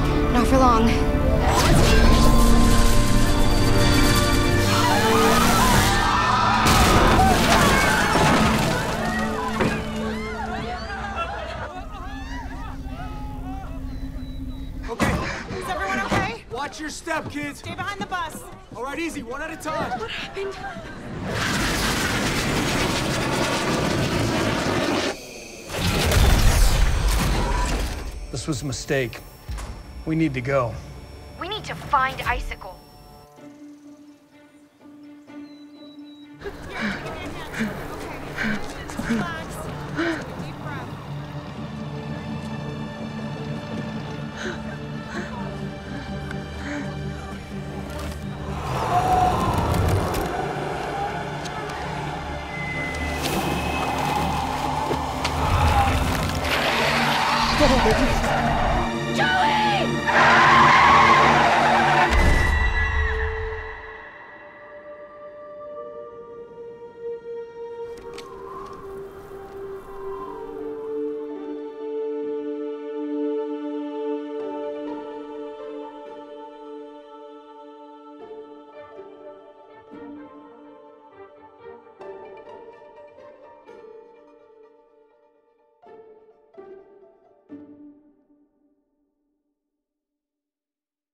got me. Not for long. Okay, Is everyone okay? watch your step, kids. Stay behind the bus. All right, easy, one at a time. What happened? This was a mistake. We need to go. We need to find Icicle. Joey! Bye.